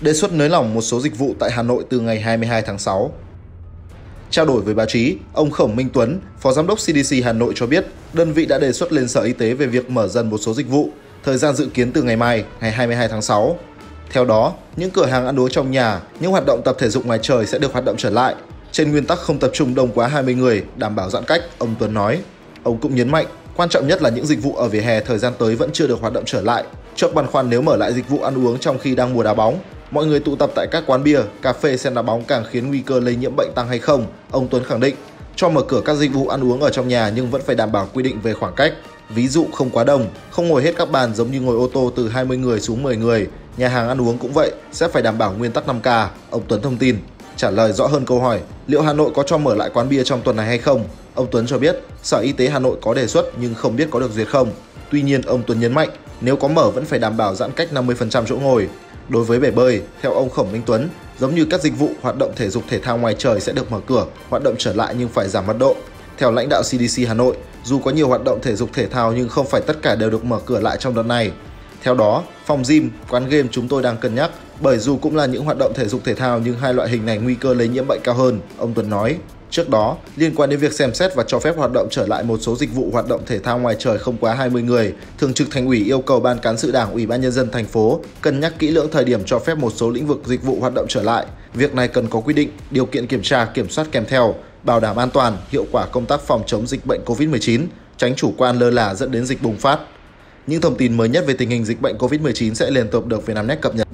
đề xuất nới lỏng một số dịch vụ tại Hà Nội từ ngày 22 tháng 6. Trao đổi với báo chí, ông Khổng Minh Tuấn, Phó Giám đốc CDC Hà Nội cho biết, đơn vị đã đề xuất lên Sở Y tế về việc mở dần một số dịch vụ, thời gian dự kiến từ ngày mai, ngày 22 tháng 6. Theo đó, những cửa hàng ăn uống trong nhà, những hoạt động tập thể dục ngoài trời sẽ được hoạt động trở lại. Trên nguyên tắc không tập trung đông quá 20 người, đảm bảo giãn cách, ông Tuấn nói. Ông cũng nhấn mạnh, quan trọng nhất là những dịch vụ ở vỉa hè thời gian tới vẫn chưa được hoạt động trở lại. Trước băn khoăn nếu mở lại dịch vụ ăn uống trong khi đang mùa đá bóng, mọi người tụ tập tại các quán bia, cà phê xem đá bóng càng khiến nguy cơ lây nhiễm bệnh tăng hay không, ông Tuấn khẳng định. Cho mở cửa các dịch vụ ăn uống ở trong nhà nhưng vẫn phải đảm bảo quy định về khoảng cách. Ví dụ không quá đông, không ngồi hết các bàn giống như ngồi ô tô từ 20 người xuống 10 người. Nhà hàng ăn uống cũng vậy, sẽ phải đảm bảo nguyên tắc 5K, ông Tuấn thông tin. Trả lời rõ hơn câu hỏi, liệu Hà Nội có cho mở lại quán bia trong tuần này hay không? Ông Tuấn cho biết, Sở Y tế Hà Nội có đề xuất nhưng không biết có được duyệt không. Tuy nhiên, ông Tuấn nhấn mạnh, nếu có mở vẫn phải đảm bảo giãn cách 50% chỗ ngồi. Đối với bể bơi, theo ông Khổng Minh Tuấn, giống như các dịch vụ hoạt động thể dục thể thao ngoài trời sẽ được mở cửa, hoạt động trở lại nhưng phải giảm mật độ. Theo lãnh đạo CDC Hà Nội, dù có nhiều hoạt động thể dục thể thao nhưng không phải tất cả đều được mở cửa lại trong đợt này. Theo đó, phòng gym, quán game chúng tôi đang cân nhắc, bởi dù cũng là những hoạt động thể dục thể thao nhưng hai loại hình này nguy cơ lây nhiễm bệnh cao hơn, ông Tuấn nói. Trước đó, liên quan đến việc xem xét và cho phép hoạt động trở lại một số dịch vụ hoạt động thể thao ngoài trời không quá 20 người, Thường trực Thành ủy yêu cầu Ban cán sự Đảng Ủy ban nhân dân thành phố cân nhắc kỹ lưỡng thời điểm cho phép một số lĩnh vực dịch vụ hoạt động trở lại. Việc này cần có quy định, điều kiện kiểm tra, kiểm soát kèm theo, bảo đảm an toàn, hiệu quả công tác phòng chống dịch bệnh COVID-19, tránh chủ quan lơ là dẫn đến dịch bùng phát. Những thông tin mới nhất về tình hình dịch bệnh COVID-19 sẽ liên tục được Vietnamnet cập nhật.